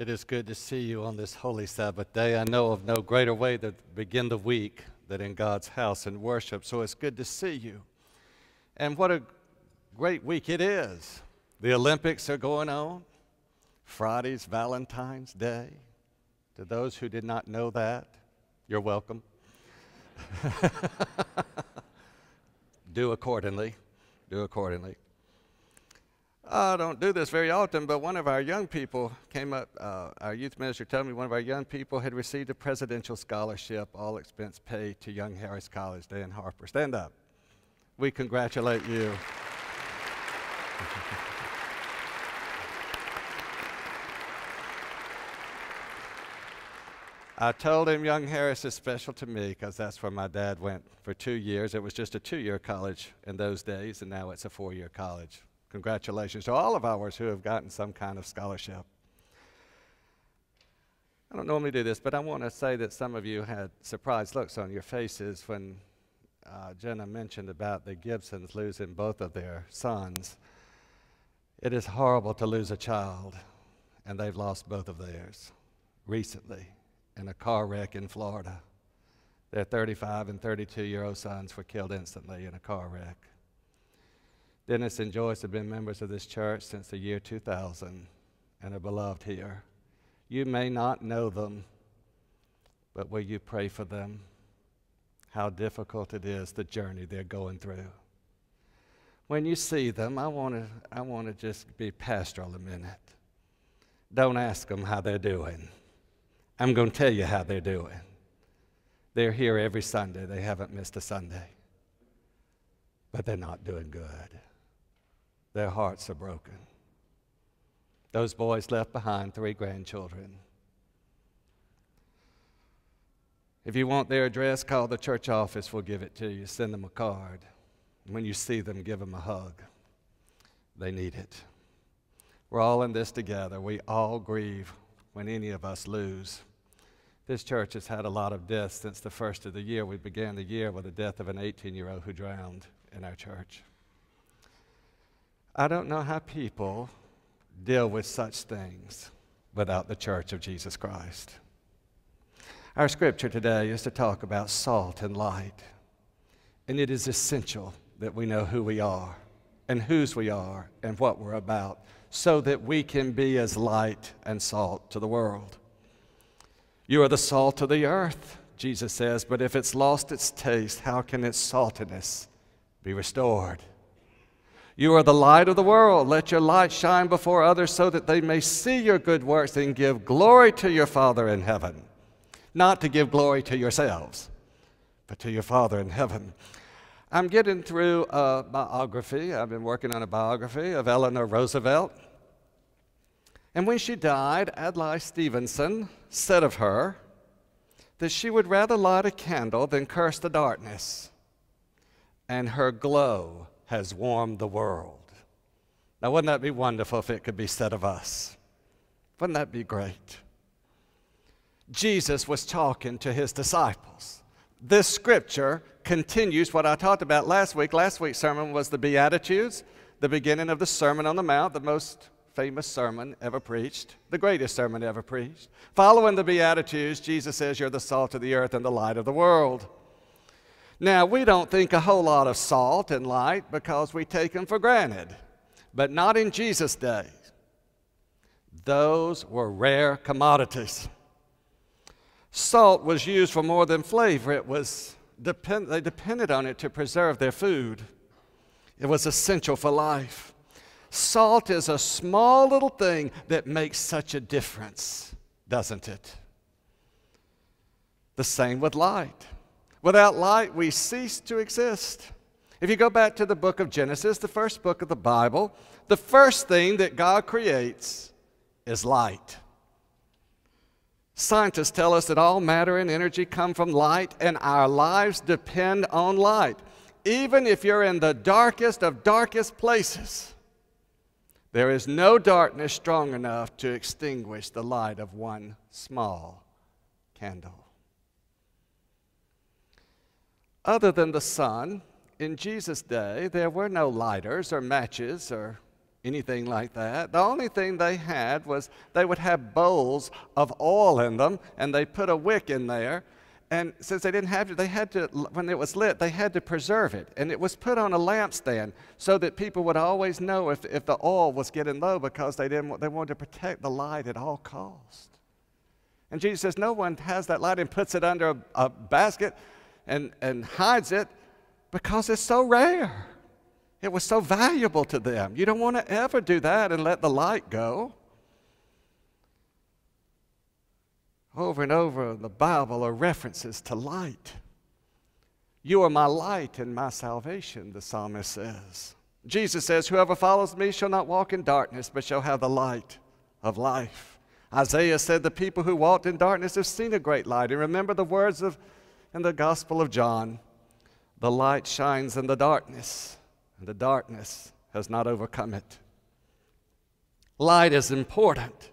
It is good to see you on this holy Sabbath day. I know of no greater way to begin the week than in God's house and worship, so it's good to see you. And what a great week it is. The Olympics are going on. Friday's Valentine's Day. To those who did not know that, you're welcome. do accordingly. Do accordingly. I don't do this very often, but one of our young people came up, uh, our youth minister told me one of our young people had received a presidential scholarship, all expense paid, to Young Harris College, Dan Harper. Stand up. We congratulate you. I told him Young Harris is special to me because that's where my dad went for two years. It was just a two year college in those days, and now it's a four year college. Congratulations to all of ours who have gotten some kind of scholarship. I don't normally do this, but I want to say that some of you had surprised looks on your faces when uh, Jenna mentioned about the Gibsons losing both of their sons. It is horrible to lose a child, and they've lost both of theirs recently in a car wreck in Florida. Their 35 and 32 year old sons were killed instantly in a car wreck. Dennis and Joyce have been members of this church since the year 2000 and are beloved here. You may not know them, but will you pray for them? How difficult it is, the journey they're going through. When you see them, I want to I want to just be pastoral a minute. Don't ask them how they're doing. I'm going to tell you how they're doing. They're here every Sunday. They haven't missed a Sunday. But they're not doing good their hearts are broken. Those boys left behind three grandchildren. If you want their address, call the church office. We'll give it to you. Send them a card. When you see them, give them a hug. They need it. We're all in this together. We all grieve when any of us lose. This church has had a lot of deaths since the first of the year. We began the year with the death of an 18 year old who drowned in our church. I don't know how people deal with such things without the church of Jesus Christ. Our scripture today is to talk about salt and light. And it is essential that we know who we are and whose we are and what we're about so that we can be as light and salt to the world. You are the salt of the earth, Jesus says, but if it's lost its taste, how can its saltiness be restored? You are the light of the world. Let your light shine before others so that they may see your good works and give glory to your Father in heaven. Not to give glory to yourselves, but to your Father in heaven. I'm getting through a biography. I've been working on a biography of Eleanor Roosevelt. And when she died, Adlai Stevenson said of her that she would rather light a candle than curse the darkness. And her glow has warmed the world. Now, wouldn't that be wonderful if it could be said of us? Wouldn't that be great? Jesus was talking to his disciples. This scripture continues what I talked about last week. Last week's sermon was the Beatitudes, the beginning of the Sermon on the Mount, the most famous sermon ever preached, the greatest sermon ever preached. Following the Beatitudes, Jesus says, You're the salt of the earth and the light of the world. Now, we don't think a whole lot of salt and light because we take them for granted, but not in Jesus' day. Those were rare commodities. Salt was used for more than flavor, it was depend, they depended on it to preserve their food. It was essential for life. Salt is a small little thing that makes such a difference, doesn't it? The same with light. Without light, we cease to exist. If you go back to the book of Genesis, the first book of the Bible, the first thing that God creates is light. Scientists tell us that all matter and energy come from light, and our lives depend on light. Even if you're in the darkest of darkest places, there is no darkness strong enough to extinguish the light of one small candle. Other than the sun, in Jesus' day, there were no lighters or matches or anything like that. The only thing they had was they would have bowls of oil in them, and they put a wick in there. And since they didn't have to, they had to, when it was lit, they had to preserve it. And it was put on a lampstand so that people would always know if, if the oil was getting low because they, didn't, they wanted to protect the light at all costs. And Jesus says, No one has that light and puts it under a, a basket and, and hides it because it's so rare. It was so valuable to them. You don't want to ever do that and let the light go. Over and over the Bible are references to light. You are my light and my salvation, the psalmist says. Jesus says, Whoever follows me shall not walk in darkness, but shall have the light of life. Isaiah said, The people who walked in darkness have seen a great light. And remember the words of in the Gospel of John the light shines in the darkness, and the darkness has not overcome it. Light is important,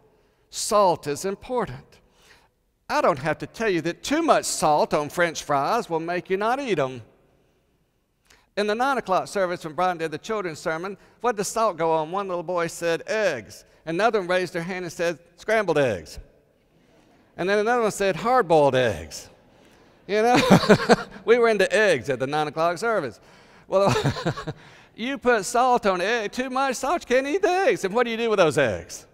salt is important. I don't have to tell you that too much salt on French fries will make you not eat them. In the nine o'clock service, when Brian did the children's sermon, what did salt go on? One little boy said eggs. Another one raised their hand and said scrambled eggs. And then another one said hard boiled eggs. You know, we were into eggs at the nine o'clock service. Well, you put salt on egg, too much salt, you can't eat the eggs. And what do you do with those eggs?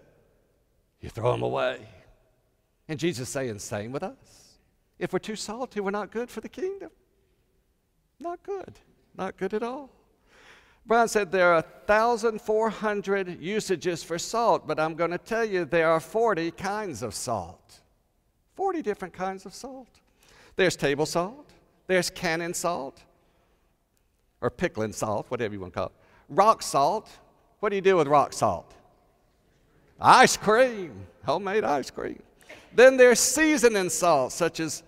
You throw them away. And Jesus is saying, same with us. If we're too salty, we're not good for the kingdom. Not good. Not good at all. Brian said there are 1,400 usages for salt, but I'm going to tell you there are 40 kinds of salt. 40 different kinds of salt. There's table salt, there's canning salt, or pickling salt, whatever you want to call it. Rock salt, what do you do with rock salt? Ice cream, homemade ice cream. Then there's seasoning salt, such as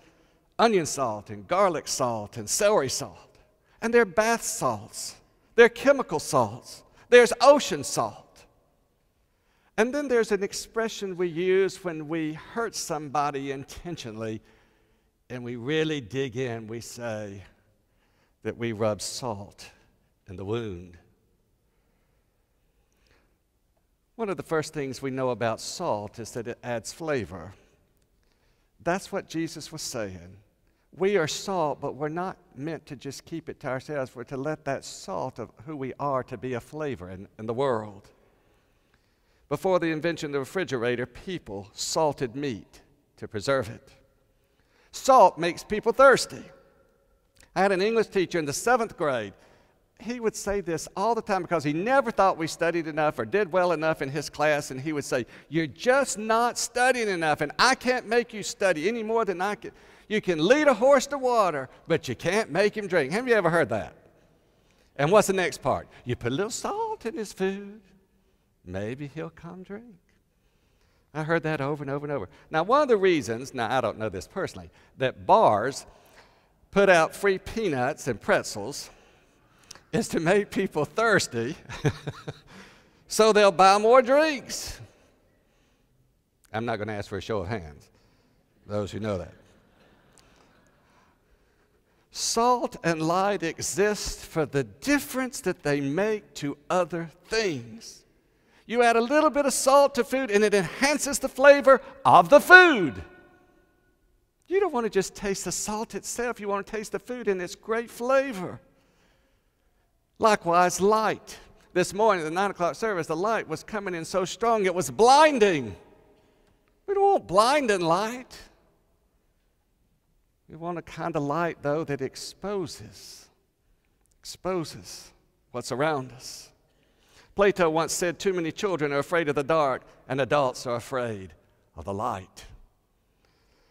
onion salt and garlic salt and celery salt. And there are bath salts, there are chemical salts, there's ocean salt. And then there's an expression we use when we hurt somebody intentionally and we really dig in, we say that we rub salt in the wound. One of the first things we know about salt is that it adds flavor. That's what Jesus was saying. We are salt, but we're not meant to just keep it to ourselves. We're to let that salt of who we are to be a flavor in, in the world. Before the invention of the refrigerator, people salted meat to preserve it. Salt makes people thirsty. I had an English teacher in the seventh grade. He would say this all the time because he never thought we studied enough or did well enough in his class. And he would say, You're just not studying enough, and I can't make you study any more than I can. You can lead a horse to water, but you can't make him drink. Have you ever heard that? And what's the next part? You put a little salt in his food, maybe he'll come drink. I heard that over and over and over. Now, one of the reasons, now I don't know this personally, that bars put out free peanuts and pretzels is to make people thirsty so they'll buy more drinks. I'm not going to ask for a show of hands, those who know that. Salt and light exist for the difference that they make to other things. You add a little bit of salt to food and it enhances the flavor of the food. You don't want to just taste the salt itself, you want to taste the food and its great flavor. Likewise, light. This morning, at the 9 o'clock service, the light was coming in so strong it was blinding. We don't want blinding light. We want a kind of light, though, that exposes, exposes what's around us. Plato once said, Too many children are afraid of the dark, and adults are afraid of the light.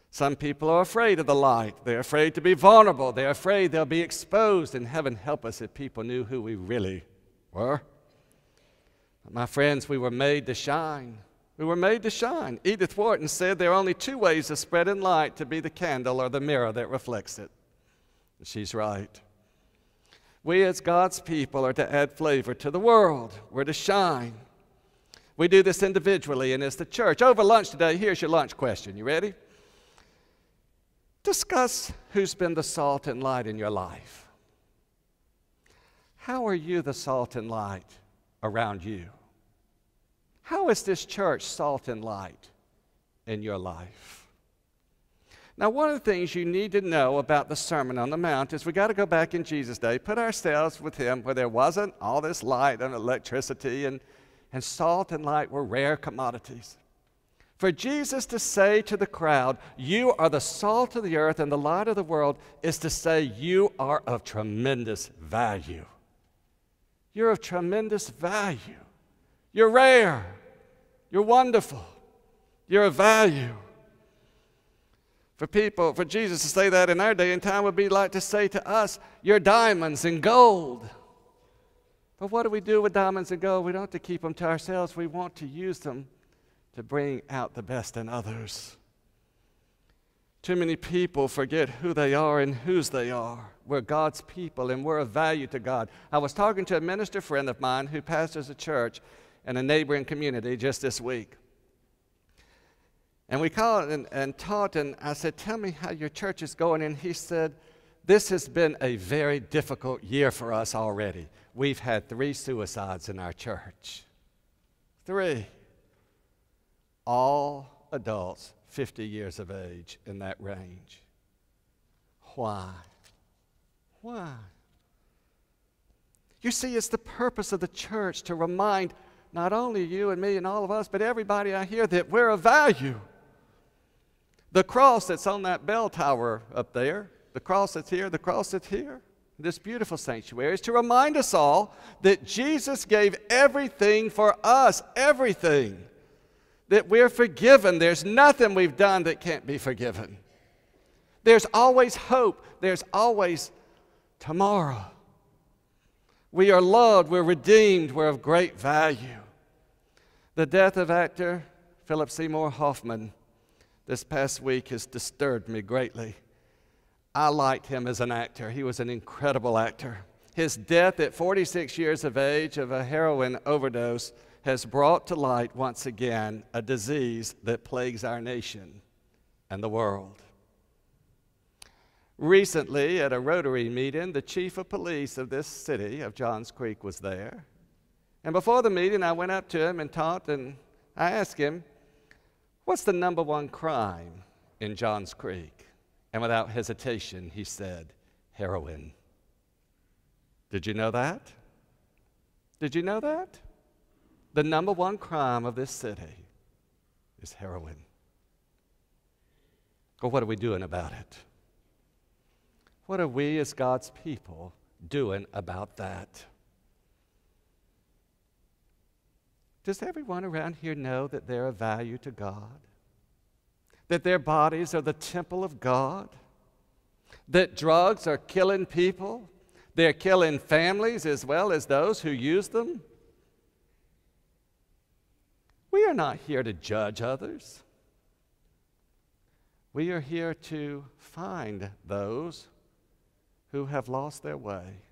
Some people are afraid of the light. They're afraid to be vulnerable. They're afraid they'll be exposed. And heaven help us if people knew who we really were. But my friends, we were made to shine. We were made to shine. Edith Wharton said there are only two ways of spreading light to be the candle or the mirror that reflects it. And she's right. We, as God's people, are to add flavor to the world. We're to shine. We do this individually and as the church. Over lunch today, here's your lunch question. You ready? Discuss who's been the salt and light in your life. How are you the salt and light around you? How is this church salt and light in your life? Now, one of the things you need to know about the Sermon on the Mount is we got to go back in Jesus' day, put ourselves with him where there wasn't all this light and electricity, and, and salt and light were rare commodities. For Jesus to say to the crowd, You are the salt of the earth and the light of the world, is to say, You are of tremendous value. You're of tremendous value. You're rare. You're wonderful. You're of value. For people, for Jesus to say that in our day and time would be like to say to us, You're diamonds and gold. But what do we do with diamonds and gold? We don't have to keep them to ourselves, we want to use them to bring out the best in others. Too many people forget who they are and whose they are. We're God's people and we're of value to God. I was talking to a minister friend of mine who pastors a church in a neighboring community just this week. And we called and, and talked, and I said, Tell me how your church is going. And he said, This has been a very difficult year for us already. We've had three suicides in our church. Three. All adults 50 years of age in that range. Why? Why? You see, it's the purpose of the church to remind not only you and me and all of us, but everybody out here that we're of value. The cross that's on that bell tower up there, the cross that's here, the cross that's here, this beautiful sanctuary, is to remind us all that Jesus gave everything for us, everything that we're forgiven. There's nothing we've done that can't be forgiven. There's always hope, there's always tomorrow. We are loved, we're redeemed, we're of great value. The death of actor Philip Seymour Hoffman this past week has disturbed me greatly. I liked him as an actor, he was an incredible actor. His death at 46 years of age of a heroin overdose has brought to light once again a disease that plagues our nation and the world. Recently, at a Rotary meeting, the chief of police of this city, of Johns Creek, was there. And before the meeting, I went up to him and talked, and I asked him, What's the number one crime in Johns Creek? And without hesitation, he said, Heroin. Did you know that? Did you know that? The number one crime of this city is heroin. Well, what are we doing about it? What are we as God's people doing about that? Does everyone around here know that they're of value to God? That their bodies are the temple of God? That drugs are killing people? They're killing families as well as those who use them? We are not here to judge others. We are here to find those who have lost their way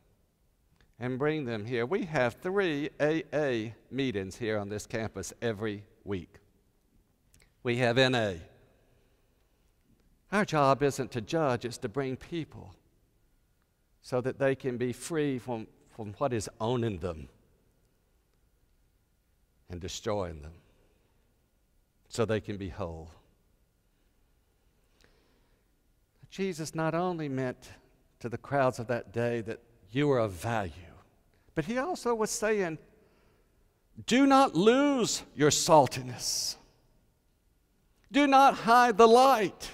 and bring them here. We have three AA meetings here on this campus every week. We have NA. Our job isn't to judge, it's to bring people so that they can be free from, from what is owning them and destroying them so they can be whole. Jesus not only meant to the crowds of that day that you are of value, but he also was saying, do not lose your saltiness. Do not hide the light,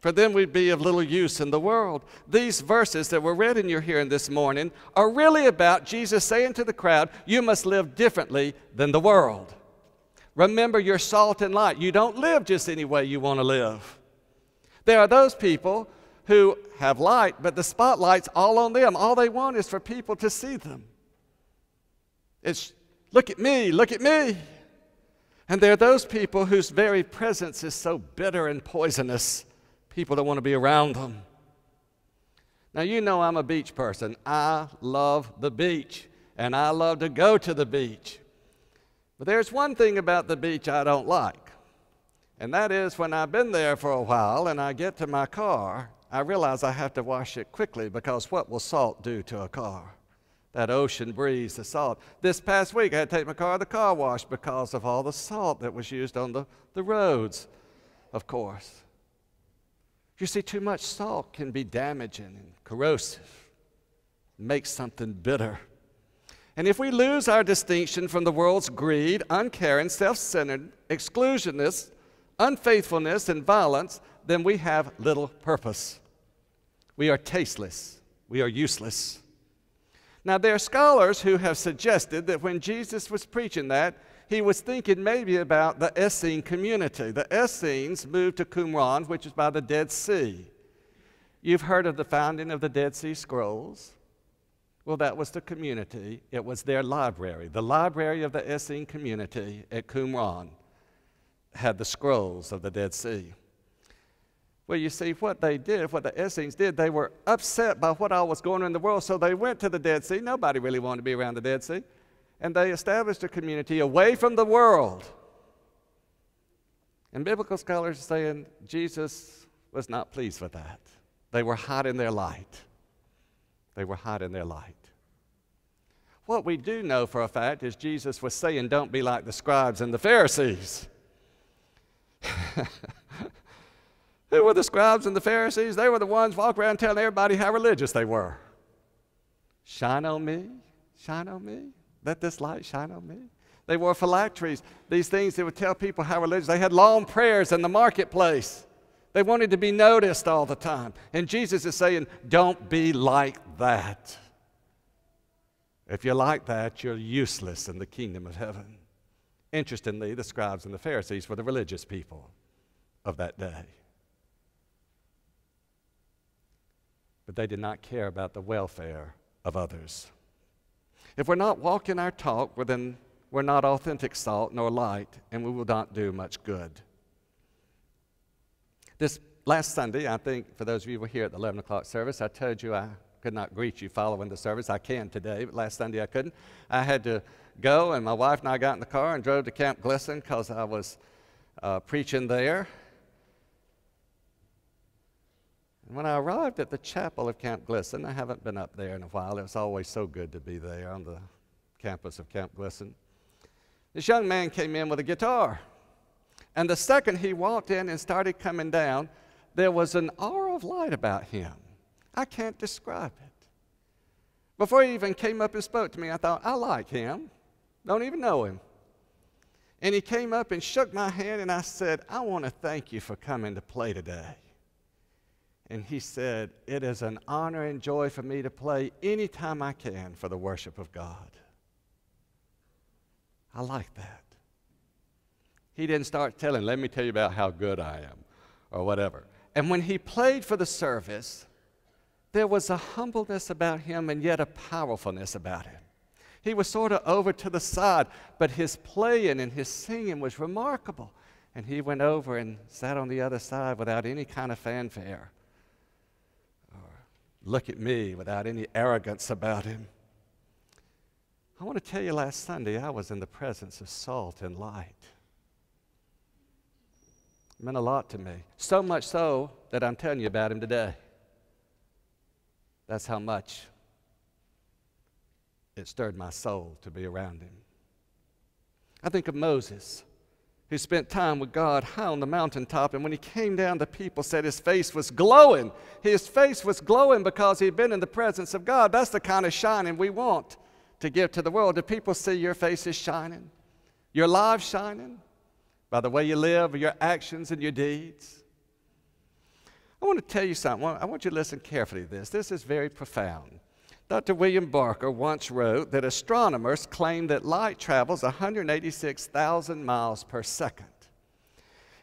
for then we'd be of little use in the world. These verses that were read in your hearing this morning are really about Jesus saying to the crowd, You must live differently than the world. Remember, you're salt and light. You don't live just any way you want to live. There are those people who have light, but the spotlight's all on them. All they want is for people to see them. It's look at me, look at me. And there are those people whose very presence is so bitter and poisonous, people don't want to be around them. Now, you know I'm a beach person. I love the beach, and I love to go to the beach. But there's one thing about the beach I don't like, and that is when I've been there for a while and I get to my car, I realize I have to wash it quickly because what will salt do to a car? that ocean breeze, the salt. This past week, I had to take my car to the car wash because of all the salt that was used on the, the roads, of course. You see, too much salt can be damaging and corrosive, make something bitter. And if we lose our distinction from the world's greed, uncaring, self centered, exclusionist, unfaithfulness, and violence, then we have little purpose. We are tasteless, we are useless. Now, there are scholars who have suggested that when Jesus was preaching that, he was thinking maybe about the Essene community. The Essenes moved to Qumran, which is by the Dead Sea. You've heard of the founding of the Dead Sea Scrolls. Well, that was the community. It was their library. The library of the Essene community at Qumran had the scrolls of the Dead Sea. Well, you see, what they did, what the Essenes did, they were upset by what all was going on in the world, so they went to the Dead Sea. Nobody really wanted to be around the Dead Sea and they established a community away from the world. And biblical scholars are saying Jesus was not pleased with that. They were hiding their light. They were hiding their light. What we do know for a fact is Jesus was saying, Don't be like the scribes and the Pharisees. Who were the scribes and the Pharisees? They were the ones walking around telling everybody how religious they were. Shine on me, shine on me. Let this light shine on me. They wore phylacteries, these things that would tell people how religious. They had long prayers in the marketplace. They wanted to be noticed all the time. And Jesus is saying, don't be like that. If you're like that, you're useless in the kingdom of heaven. Interestingly, the scribes and the Pharisees were the religious people of that day. But they did not care about the welfare of others. If we're not walking our talk, well, then we're not authentic salt nor light, and we will not do much good. This last Sunday, I think for those of you who were here at the 11 o'clock service, I told you I could not greet you following the service. I can today, but last Sunday I couldn't. I had to go, and my wife and I got in the car and drove to Camp Glisson because I was uh, preaching there. And when I arrived at the chapel of Camp Glisson, I haven't been up there in a while. It's always so good to be there on the campus of Camp Glisson. This young man came in with a guitar. And the second he walked in and started coming down, there was an aura of light about him. I can't describe it. Before he even came up and spoke to me, I thought, I like him. Don't even know him. And he came up and shook my hand, and I said, I want to thank you for coming to play today. And he said, It is an honor and joy for me to play anytime I can for the worship of God. I like that. He didn't start telling, Let me tell you about how good I am, or whatever. And when he played for the service, there was a humbleness about him and yet a powerfulness about him. He was sort of over to the side, but his playing and his singing was remarkable. And he went over and sat on the other side without any kind of fanfare look at me without any arrogance about him. I want to tell you last Sunday I was in the presence of salt and light. It meant a lot to me. So much so that I'm telling you about him today. That's how much it stirred my soul to be around him. I think of Moses who spent time with God high on the mountaintop. And when he came down, the people said his face was glowing. His face was glowing because he'd been in the presence of God. That's the kind of shining we want to give to the world. Do people see your face is shining? Your life shining? By the way you live, your actions and your deeds? I want to tell you something. I want you to listen carefully to this. This is very profound. Dr. William Barclay once wrote that astronomers claim that light travels 186,000 miles per second.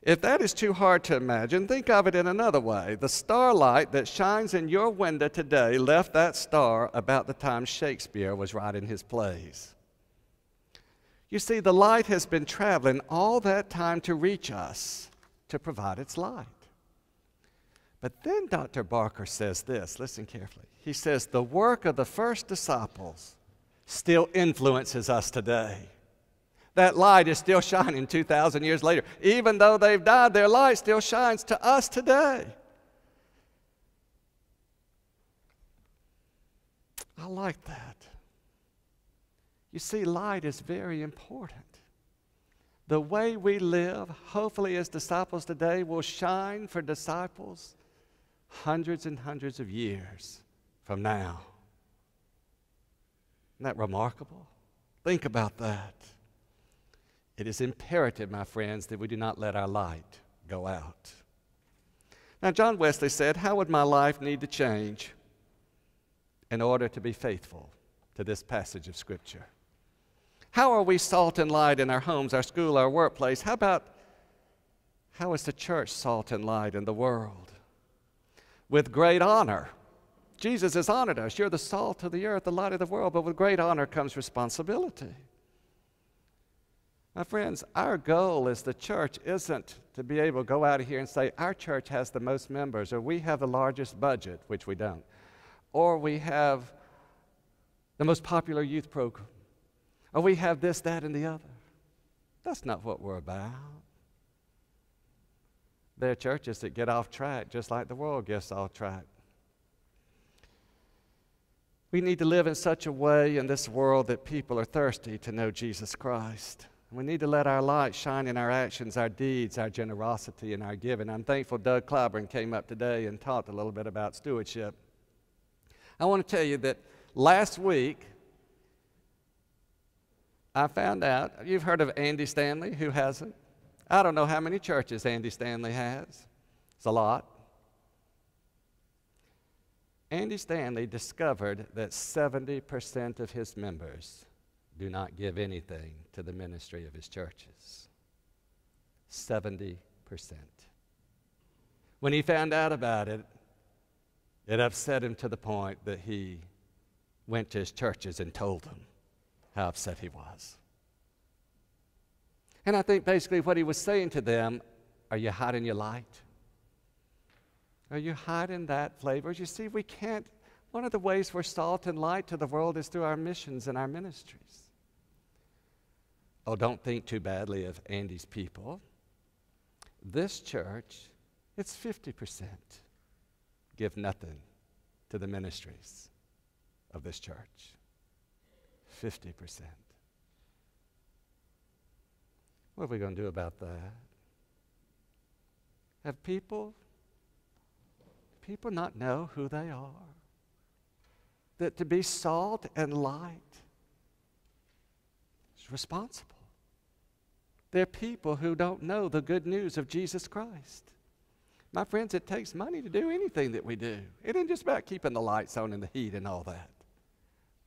If that is too hard to imagine, think of it in another way. The starlight that shines in your window today left that star about the time Shakespeare was writing his plays. You see, the light has been traveling all that time to reach us to provide its light. But then Dr. Barclay says this listen carefully. He says, The work of the first disciples still influences us today. That light is still shining 2,000 years later. Even though they've died, their light still shines to us today. I like that. You see, light is very important. The way we live, hopefully, as disciples today, will shine for disciples hundreds and hundreds of years from now. Isn't that remarkable? Think about that. It is imperative, my friends, that we do not let our light go out. Now, John Wesley said, How would my life need to change in order to be faithful to this passage of Scripture? How are we salt and light in our homes, our school, our workplace? How about how is the church salt and light in the world? With great honor. Jesus has honored us. You're the salt of the earth, the light of the world, but with great honor comes responsibility. My friends, our goal as the church isn't to be able to go out of here and say, our church has the most members, or we have the largest budget, which we don't, or we have the most popular youth program, or we have this, that, and the other. That's not what we're about. There are churches that get off track just like the world gets off track. We need to live in such a way in this world that people are thirsty to know Jesus Christ. We need to let our light shine in our actions, our deeds, our generosity, and our giving. I'm thankful Doug Clyburn came up today and talked a little bit about stewardship. I want to tell you that last week, I found out, you've heard of Andy Stanley, who hasn't? I don't know how many churches Andy Stanley has. It's a lot. Andy Stanley discovered that 70% of his members do not give anything to the ministry of his churches. 70%. When he found out about it, it upset him to the point that he went to his churches and told them how upset he was. And I think basically what he was saying to them are you hiding your light? Are you hiding that flavor? You see, we can't. One of the ways we're salt and light to the world is through our missions and our ministries. Oh, don't think too badly of Andy's people. This church, it's 50%. Give nothing to the ministries of this church. 50%. What are we going to do about that? Have people people not know who they are? That to be salt and light is responsible. They're people who don't know the good news of Jesus Christ. My friends, it takes money to do anything that we do. It ain't just about keeping the lights on and the heat and all that.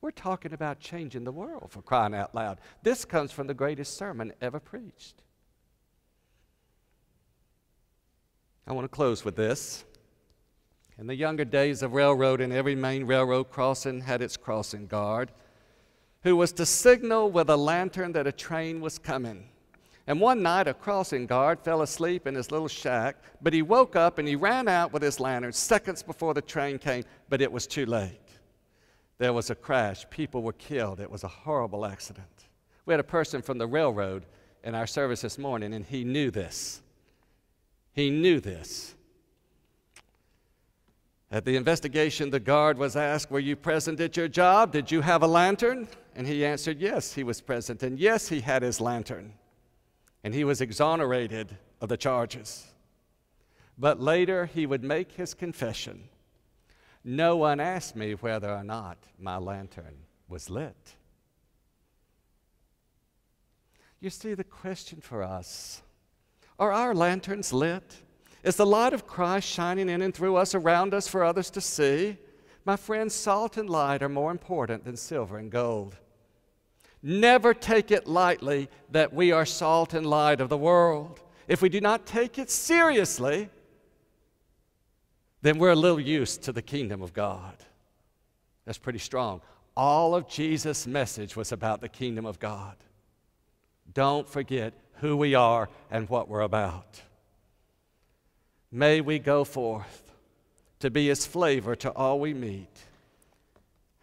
We're talking about changing the world for crying out loud. This comes from the greatest sermon ever preached. I want to close with this. In the younger days of railroading, every main railroad crossing had its crossing guard who was to signal with a lantern that a train was coming. And one night, a crossing guard fell asleep in his little shack, but he woke up and he ran out with his lantern seconds before the train came, but it was too late. There was a crash. People were killed. It was a horrible accident. We had a person from the railroad in our service this morning, and he knew this. He knew this. At the investigation, the guard was asked, Were you present at your job? Did you have a lantern? And he answered, Yes, he was present. And yes, he had his lantern and he was exonerated of the charges. But later he would make his confession No one asked me whether or not my lantern was lit. You see, the question for us are our lanterns lit? Is the light of Christ shining in and through us around us for others to see? My friends, salt and light are more important than silver and gold. Never take it lightly that we are salt and light of the world. If we do not take it seriously, then we're a little used to the kingdom of God. That's pretty strong. All of Jesus' message was about the kingdom of God. Don't forget who we are and what we're about. May we go forth to be His flavor to all we meet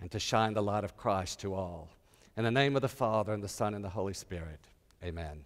and to shine the light of Christ to all. In the name of the Father, and the Son, and the Holy Spirit, amen.